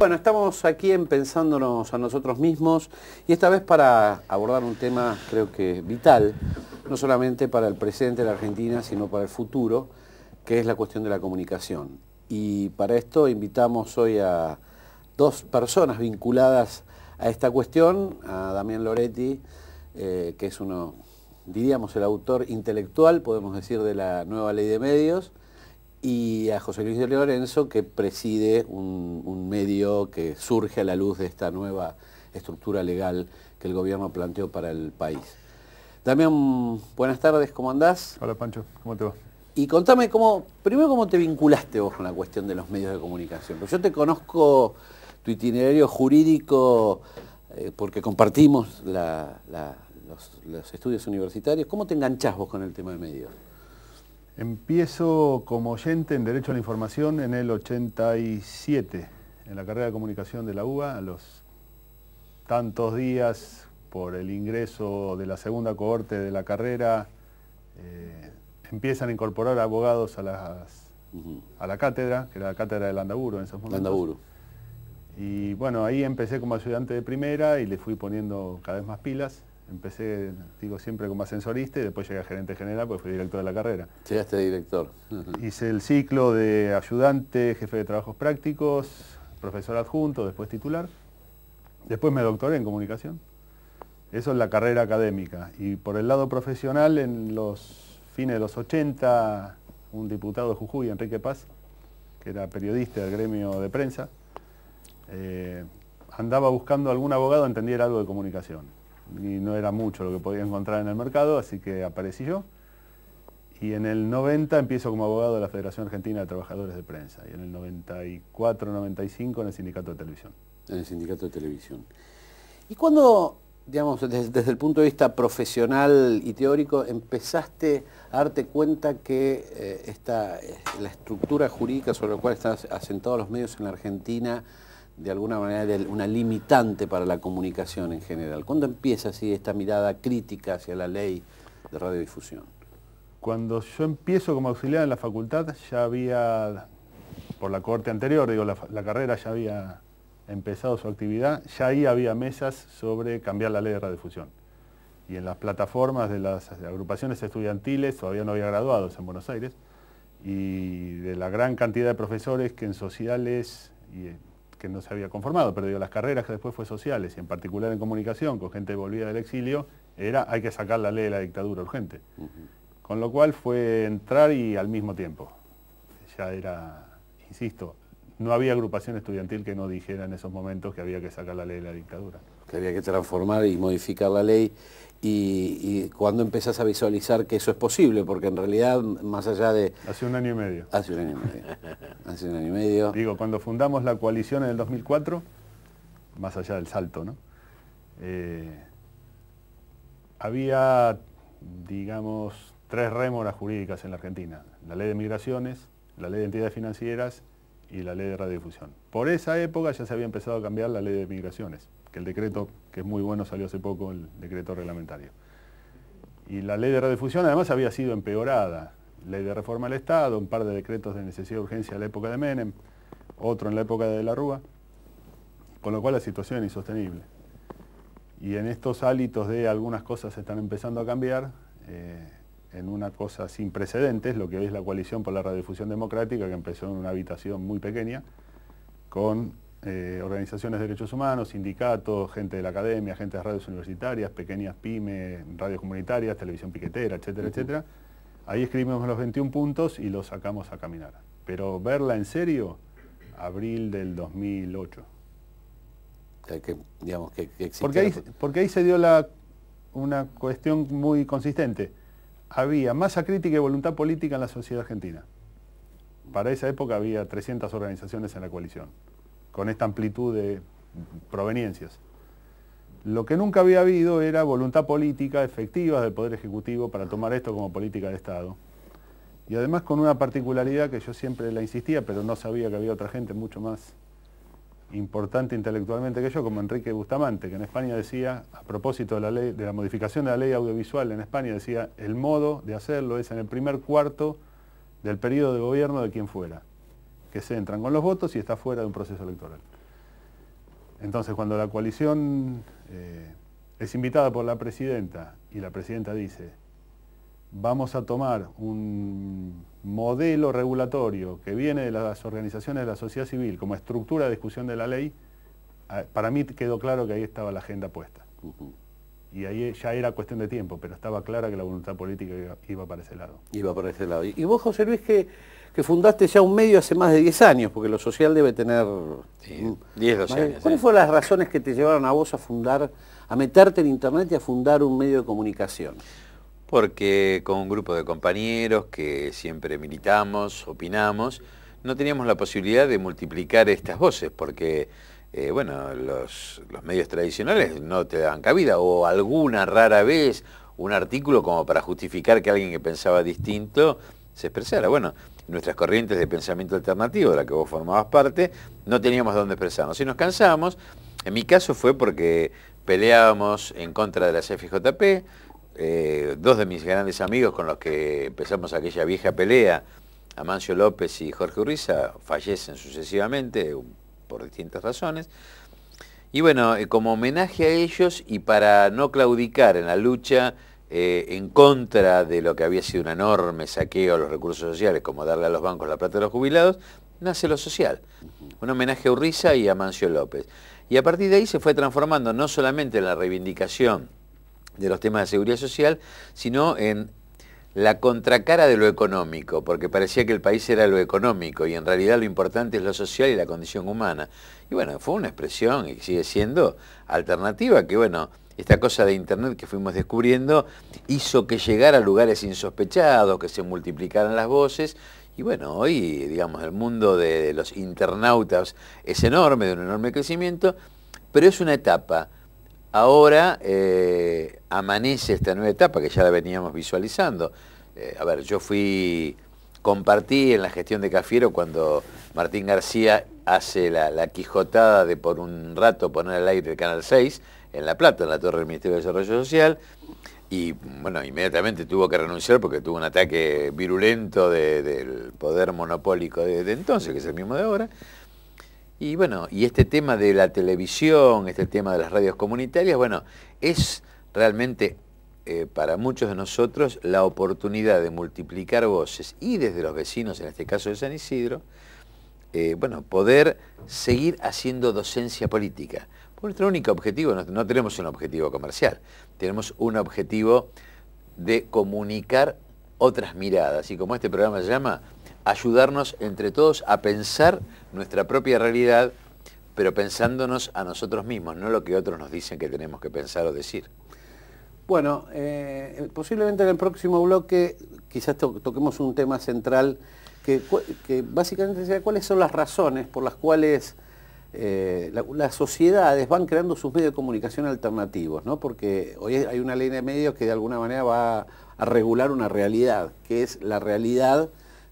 Bueno, estamos aquí en Pensándonos a nosotros mismos y esta vez para abordar un tema creo que vital, no solamente para el presente de la Argentina, sino para el futuro, que es la cuestión de la comunicación. Y para esto invitamos hoy a dos personas vinculadas a esta cuestión, a Damián Loretti, eh, que es uno, diríamos, el autor intelectual, podemos decir, de la nueva ley de medios, y a José Luis de Lorenzo, que preside un, un, medio que surge a la luz de esta nueva estructura legal que el gobierno planteó para el país. Damián, buenas tardes, ¿cómo andás? Hola Pancho, ¿cómo te va? Y contame cómo, primero cómo te vinculaste vos con la cuestión de los medios de comunicación. Porque yo te conozco tu itinerario jurídico eh, porque compartimos la, la, los, los estudios universitarios. ¿Cómo te enganchás vos con el tema de medios? Empiezo como oyente en Derecho a la Información en el 87, en la carrera de comunicación de la UBA, a los tantos días por el ingreso de la segunda cohorte de la carrera, eh, empiezan a incorporar abogados a, las, uh -huh. a la cátedra, que era la cátedra de Landaburo en esos momentos. Landaburo. Y bueno, ahí empecé como ayudante de primera y le fui poniendo cada vez más pilas empecé, digo, siempre como ascensorista y después llegué a gerente general porque fui director de la carrera. Llegaste director. Hice el ciclo de ayudante, jefe de trabajos prácticos, profesor adjunto, después titular. Después me doctoré en comunicación. Eso es la carrera académica. Y por el lado profesional, en los fines de los 80, un diputado de Jujuy, Enrique Paz, que era periodista del gremio de prensa, eh, andaba buscando algún abogado entendiera algo de comunicación y no era mucho lo que podía encontrar en el mercado, así que aparecí yo. Y en el 90 empiezo como abogado de la Federación Argentina de Trabajadores de Prensa, y en el 94, 95 en el Sindicato de Televisión. En el Sindicato de Televisión. ¿Y cuándo, digamos, desde, el punto de vista profesional y teórico, empezaste a darte cuenta que eh, esta, la estructura jurídica sobre la cual están asentados los medios en la Argentina de alguna manera una limitante para la comunicación en general. ¿Cuándo empieza así esta mirada crítica hacia la ley de radiodifusión? Cuando yo empiezo como auxiliar en la facultad ya había, por la corte anterior, digo, la, carrera ya había empezado su actividad, ya ahí había mesas sobre cambiar la ley de radiodifusión. Y en las plataformas de las agrupaciones estudiantiles, todavía no había graduados en Buenos Aires, y de la gran cantidad de profesores que en sociales y que no se había conformado, pero digo, las carreras que después fue sociales y en particular en comunicación, con gente volvida del exilio, era hay que sacar la ley de la dictadura urgente. Uh -huh. Con lo cual fue entrar y al mismo tiempo. Ya era, insisto, no había agrupación estudiantil que no dijera en esos momentos que había que sacar la ley de la dictadura. Que había que transformar y modificar la ley. Y, y cuando empezás a visualizar que eso es posible, porque en realidad, más allá de... Hace un año y medio. Hace un año y medio. Hace un año y medio. Digo, cuando fundamos la coalición en el 2004, más allá del salto, ¿no? Eh, había, digamos, tres rémoras jurídicas en la Argentina. La ley de migraciones, la ley de entidades financieras y la ley de radiodifusión. Por esa época ya se había empezado a cambiar la ley de migraciones, que el decreto, que es muy bueno, salió hace poco, el decreto reglamentario. Y la ley de radiodifusión además había sido empeorada. Ley de reforma del Estado, un par de decretos de necesidad y urgencia en la época de Menem, otro en la época de la Rúa, con lo cual la situación es insostenible. Y en estos hálitos de algunas cosas se están empezando a cambiar, eh, en una cosa sin precedentes, lo que hoy es la coalición por la radiodifusión democrática, que empezó en una habitación muy pequeña, con eh, organizaciones de derechos humanos, sindicatos, gente de la academia, gente de radios universitarias, pequeñas pymes, radios comunitarias, televisión piquetera, etcétera, uh -huh. etcétera. Ahí escribimos los 21 puntos y los sacamos a caminar. Pero verla en serio, abril del 2008. Que, digamos, que, que porque, ahí, porque ahí se dio la, una cuestión muy consistente había masa crítica y voluntad política en la sociedad argentina. Para esa época había 300 organizaciones en la coalición, con esta amplitud de proveniencias. Lo que nunca había habido era voluntad política efectiva del Poder Ejecutivo para tomar esto como política de Estado. Y además con una particularidad que yo siempre la insistía, pero no sabía que había otra gente mucho más importante intelectualmente que yo, como Enrique Bustamante, que en España decía, a propósito de la, ley, de la modificación de la ley audiovisual en España, decía, el modo de hacerlo es en el primer cuarto del periodo de gobierno de quien fuera, que se entran con los votos y está fuera de un proceso electoral. Entonces, cuando la coalición eh, es invitada por la presidenta y la presidenta dice, vamos a tomar un modelo regulatorio que viene de las organizaciones de la sociedad civil como estructura de discusión de la ley, para mí quedó claro que ahí estaba la agenda puesta. Y ahí ya era cuestión de tiempo, pero estaba clara que la voluntad política iba, para ese lado. Iba para ese lado. Y vos, José Luis, que, que fundaste ya un medio hace más de 10 años, porque lo social debe tener... 10, 12 años. ¿Cuáles fueron las razones que te llevaron a vos a fundar, a meterte en Internet y a fundar un medio de comunicación? Porque con un grupo de compañeros que siempre militamos, opinamos, no teníamos la posibilidad de multiplicar estas voces, porque eh, bueno, los, medios tradicionales no te daban cabida, o alguna rara vez un artículo como para justificar que alguien que pensaba distinto se expresara. Bueno, nuestras corrientes de pensamiento alternativo, de la que vos formabas parte, no teníamos dónde expresarnos. Y nos cansamos, en mi caso fue porque peleábamos en contra de la CFJP, eh, dos de mis grandes amigos con los que empezamos aquella vieja pelea, Amancio López y Jorge Urriza, fallecen sucesivamente, por distintas razones. Y bueno, eh, como homenaje a ellos y para no claudicar en la lucha eh, en contra de lo que había sido un enorme saqueo a los recursos sociales, como darle a los bancos la plata de los jubilados, nace lo social. Un homenaje a Urriza y a Mancio López. Y a partir de ahí se fue transformando no solamente en la reivindicación de los temas de seguridad social, sino en la contracara de lo económico, porque parecía que el país era lo económico y en realidad lo importante es lo social y la condición humana. Y bueno, fue una expresión y sigue siendo alternativa que bueno, esta cosa de internet que fuimos descubriendo hizo que llegara a lugares insospechados, que se multiplicaran las voces y bueno, hoy digamos el mundo de los internautas es enorme, de un enorme crecimiento, pero es una etapa Ahora eh, amanece esta nueva etapa que ya la veníamos visualizando. Eh, a ver, yo fui, compartí en la gestión de Cafiero cuando Martín García hace la, quijotada de por un rato poner al aire el Canal 6 en La Plata, en la torre del Ministerio de Desarrollo Social, y bueno, inmediatamente tuvo que renunciar porque tuvo un ataque virulento del poder monopólico de entonces, que es el mismo de ahora. Y bueno, y este tema de la televisión, este tema de las radios comunitarias, bueno, es realmente eh, para muchos de nosotros la oportunidad de multiplicar voces y desde los vecinos, en este caso de San Isidro, eh, bueno, poder seguir haciendo docencia política. nuestro único objetivo, no, no tenemos un objetivo comercial, tenemos un objetivo de comunicar otras miradas. Y como este programa se llama, ayudarnos entre todos a pensar nuestra propia realidad, pero pensándonos a nosotros mismos, no lo que otros nos dicen que tenemos que pensar o decir. Bueno, eh, posiblemente en el próximo bloque quizás toquemos un tema central que, básicamente sea cuáles son las razones por las cuales eh, las sociedades van creando sus medios de comunicación alternativos, ¿no? porque hoy hay una ley de medios que de alguna manera va a regular una realidad, que es la realidad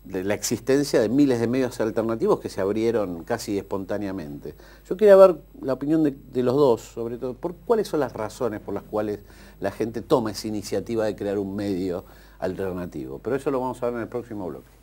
de la existencia de miles de medios alternativos que se abrieron casi espontáneamente. Yo quería ver la opinión de, los dos, sobre todo, por cuáles son las razones por las cuales la gente toma esa iniciativa de crear un medio alternativo. Pero eso lo vamos a ver en el próximo bloque.